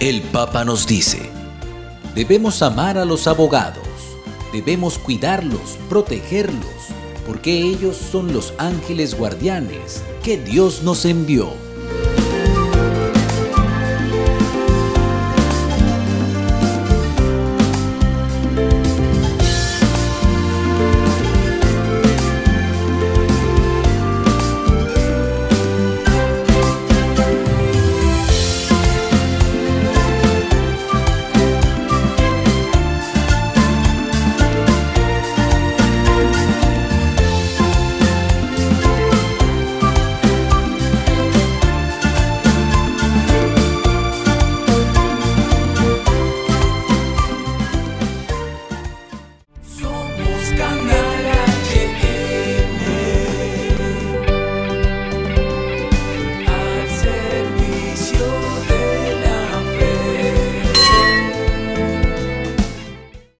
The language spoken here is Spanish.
El Papa nos dice, debemos amar a los abogados, debemos cuidarlos, protegerlos, porque ellos son los ángeles guardianes que Dios nos envió.